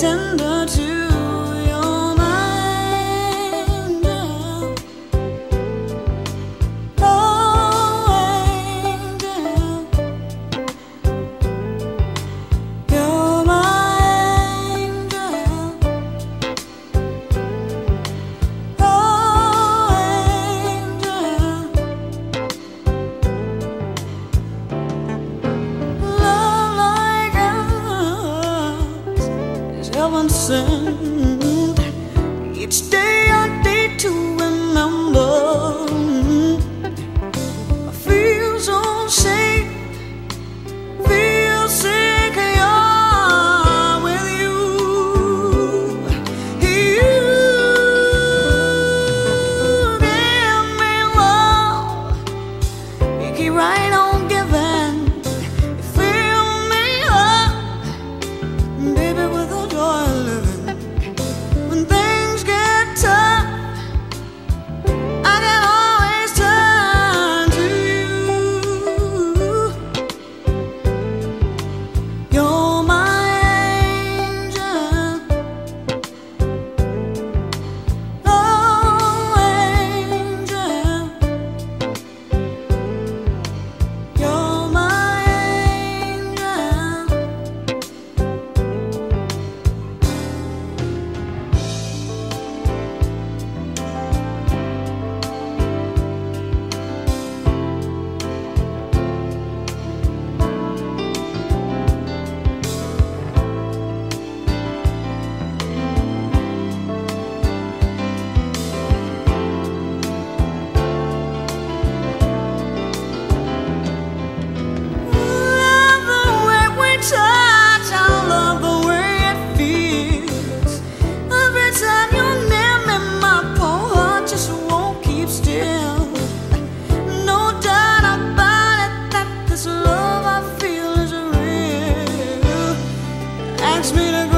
真的 thousand each day. wants me to go